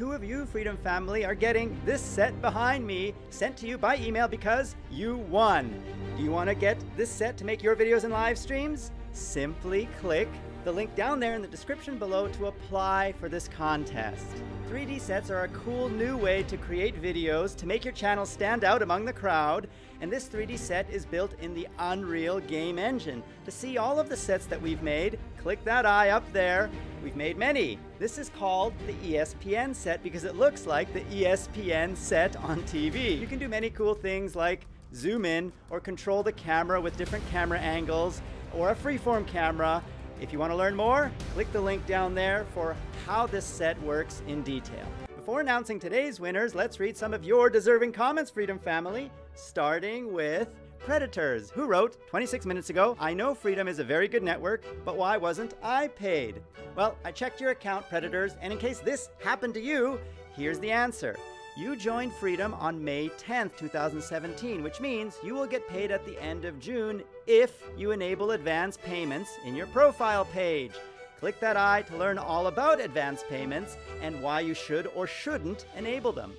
two of you, Freedom Family, are getting this set behind me sent to you by email because you won. Do you want to get this set to make your videos and live streams? Simply click the link down there in the description below to apply for this contest. 3D sets are a cool new way to create videos to make your channel stand out among the crowd, and this 3D set is built in the Unreal game engine. To see all of the sets that we've made, click that eye up there. We've made many. This is called the ESPN set because it looks like the ESPN set on TV. You can do many cool things like zoom in or control the camera with different camera angles or a freeform camera if you want to learn more, click the link down there for how this set works in detail. Before announcing today's winners, let's read some of your deserving comments, Freedom Family, starting with Predators, who wrote 26 minutes ago, I know Freedom is a very good network, but why wasn't I paid? Well, I checked your account, Predators, and in case this happened to you, here's the answer. You joined Freedom on May 10th, 2017, which means you will get paid at the end of June if you enable advance payments in your profile page. Click that eye to learn all about advance payments and why you should or shouldn't enable them.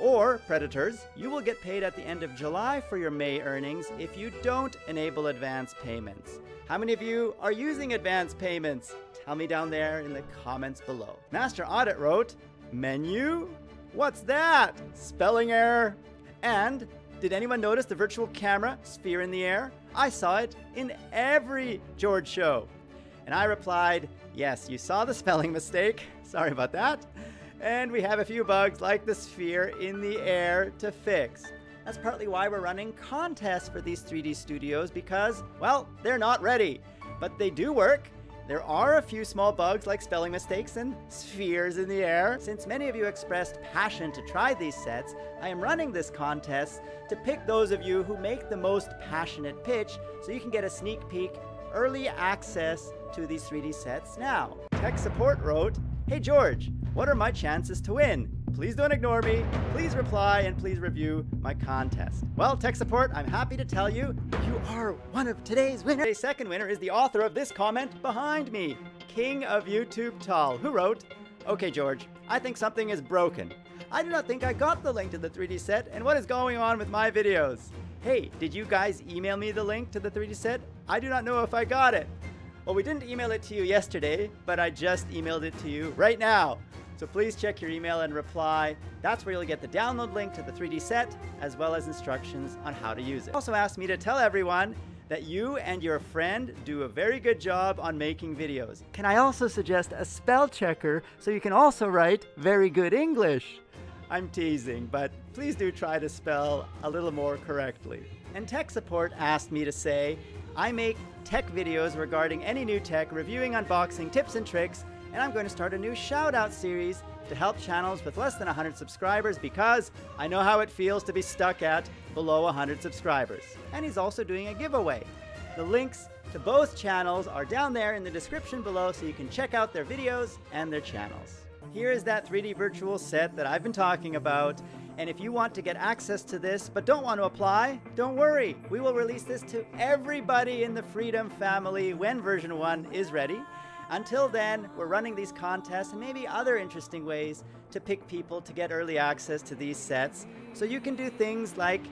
Or, Predators, you will get paid at the end of July for your May earnings if you don't enable advance payments. How many of you are using advance payments? Tell me down there in the comments below. Master Audit wrote, Menu? What's that? Spelling error. And did anyone notice the virtual camera sphere in the air? I saw it in every George show. And I replied, Yes, you saw the spelling mistake. Sorry about that. And we have a few bugs like the sphere in the air to fix. That's partly why we're running contests for these 3D studios because, well, they're not ready. But they do work, there are a few small bugs like spelling mistakes and spheres in the air. Since many of you expressed passion to try these sets, I am running this contest to pick those of you who make the most passionate pitch so you can get a sneak peek, early access to these 3D sets now. Tech support wrote, Hey George, what are my chances to win? Please don't ignore me. Please reply and please review my contest. Well, tech support, I'm happy to tell you, you are one of today's winners. Today's second winner is the author of this comment behind me, King of YouTube Tull, who wrote, Okay, George, I think something is broken. I do not think I got the link to the 3D set, and what is going on with my videos? Hey, did you guys email me the link to the 3D set? I do not know if I got it. Well, we didn't email it to you yesterday, but I just emailed it to you right now. So please check your email and reply. That's where you'll get the download link to the 3D set, as well as instructions on how to use it. Also asked me to tell everyone that you and your friend do a very good job on making videos. Can I also suggest a spell checker so you can also write very good English? I'm teasing, but please do try to spell a little more correctly. And tech support asked me to say, I make tech videos regarding any new tech, reviewing unboxing tips and tricks, and I'm going to start a new shout out series to help channels with less than 100 subscribers because I know how it feels to be stuck at below 100 subscribers. And he's also doing a giveaway. The links to both channels are down there in the description below so you can check out their videos and their channels. Here is that 3D virtual set that I've been talking about. And if you want to get access to this but don't want to apply, don't worry. We will release this to everybody in the Freedom family when version 1 is ready. Until then, we're running these contests and maybe other interesting ways to pick people to get early access to these sets. So you can do things like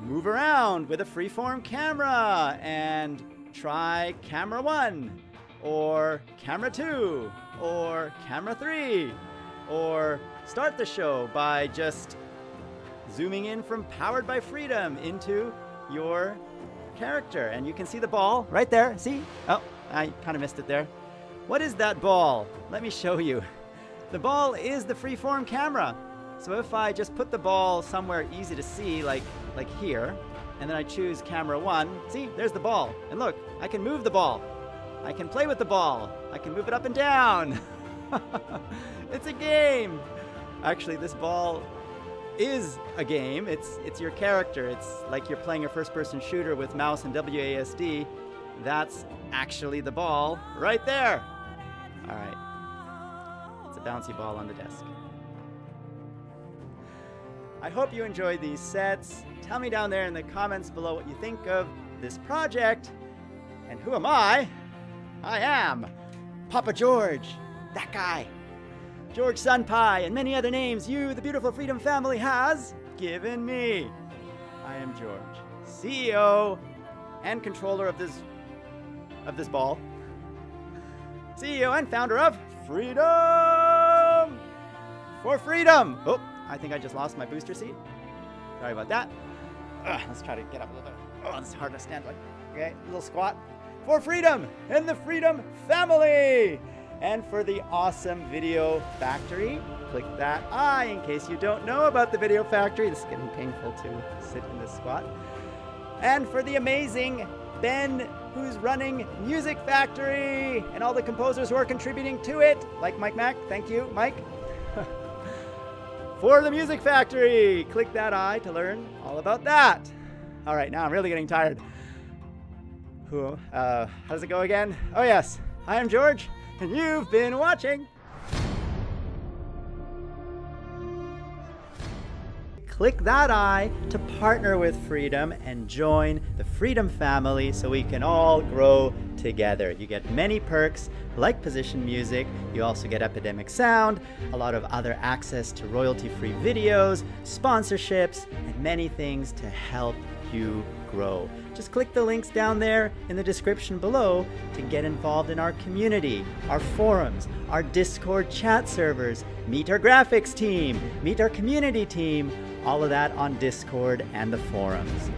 move around with a freeform camera and try camera one, or camera two, or camera three, or start the show by just zooming in from Powered by Freedom into your character. And you can see the ball right there. See? Oh, I kind of missed it there. What is that ball? Let me show you. The ball is the freeform camera. So if I just put the ball somewhere easy to see, like, like here, and then I choose camera one, see, there's the ball. And look, I can move the ball. I can play with the ball. I can move it up and down. it's a game. Actually, this ball is a game. It's it's your character. It's like you're playing a first-person shooter with mouse and WASD. That's actually the ball right there. It's a bouncy ball on the desk. I hope you enjoyed these sets. Tell me down there in the comments below what you think of this project. And who am I? I am Papa George, that guy. George Sunpie, and many other names you, the beautiful Freedom family, has given me. I am George, CEO and controller of this of this ball. CEO and founder of Freedom for Freedom. Oh, I think I just lost my booster seat. Sorry about that. Let's try to get up a little bit. Oh, it's hard to stand like. Okay, a little squat. For freedom and the Freedom family. And for the awesome Video Factory, click that I in case you don't know about the Video Factory. This is getting painful to sit in this squat. And for the amazing Ben, who's running Music Factory, and all the composers who are contributing to it, like Mike Mack. Thank you, Mike. for the Music Factory, click that I to learn all about that. All right, now I'm really getting tired. Who? Uh, how does it go again? Oh yes, I am George, and you've been watching. Click that I to partner with Freedom and join the Freedom family so we can all grow together. You get many perks like position music, you also get Epidemic Sound, a lot of other access to royalty free videos, sponsorships, and many things to help you grow. Just click the links down there in the description below to get involved in our community, our forums, our Discord chat servers, meet our graphics team, meet our community team, all of that on Discord and the forums.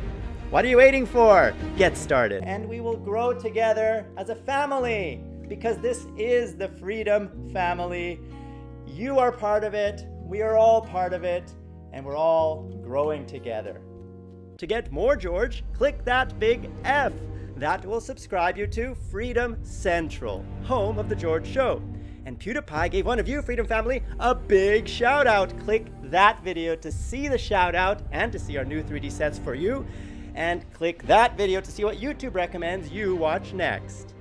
What are you waiting for? Get started. And we will grow together as a family because this is the Freedom Family. You are part of it, we are all part of it, and we're all growing together. To get more George, click that big F. That will subscribe you to Freedom Central, home of The George Show. And PewDiePie gave one of you, Freedom Family, a big shout out. Click that video to see the shout out and to see our new 3D sets for you. And click that video to see what YouTube recommends you watch next.